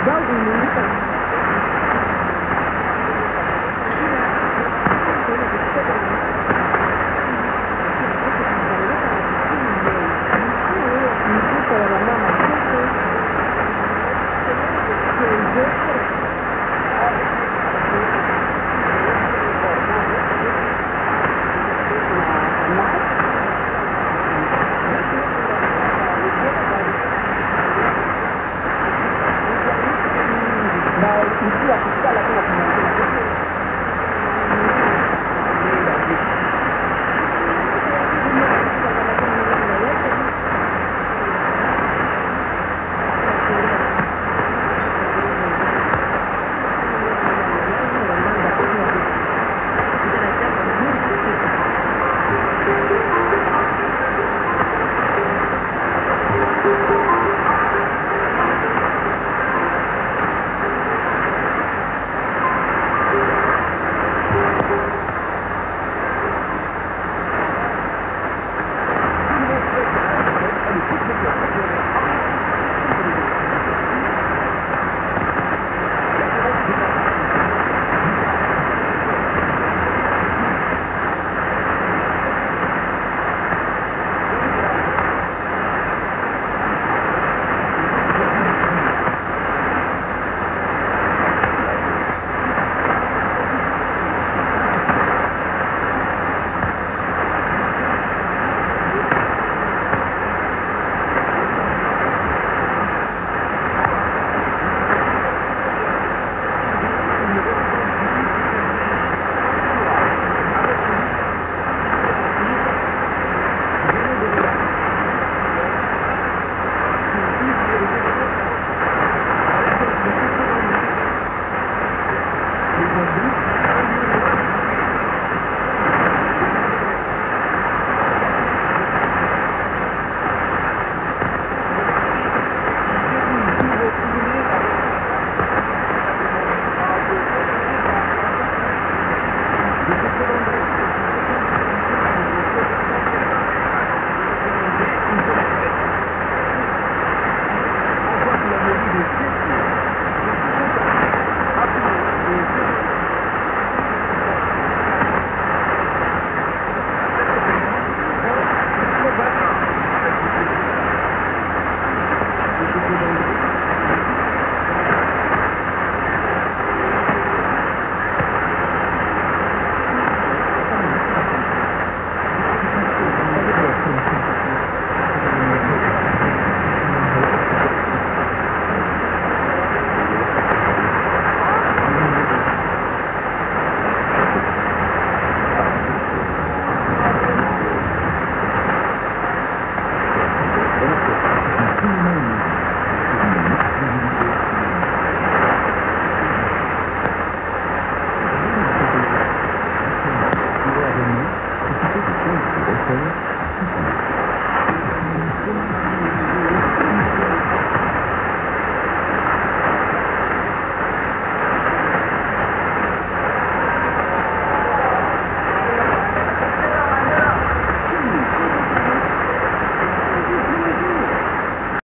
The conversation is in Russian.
дал им министр